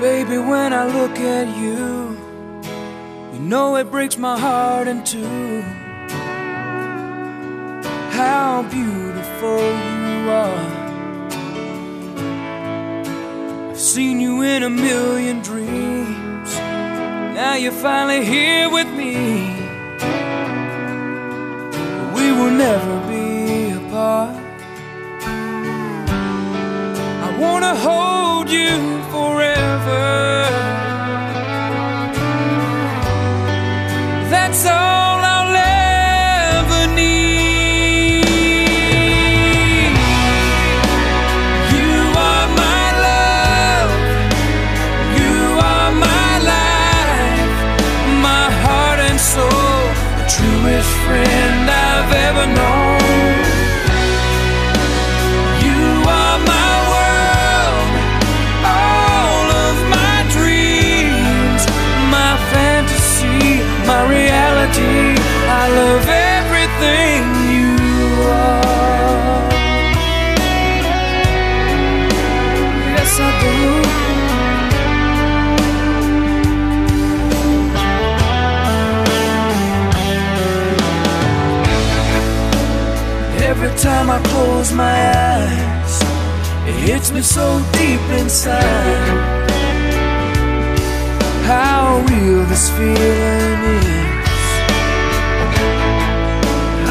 Baby, when I look at you, you know it breaks my heart in two. How beautiful you are. I've seen you in a million dreams. Now you're finally here with me. We will never be apart. I wanna hold you forever. Time I close my eyes, it hits me so deep inside. How real this feeling is.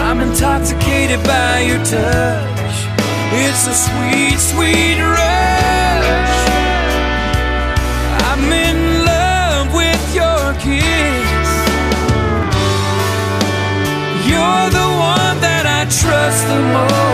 I'm intoxicated by your touch. It's a sweet, sweet rush. I'm in love with your kiss. You're the one that I trust the most.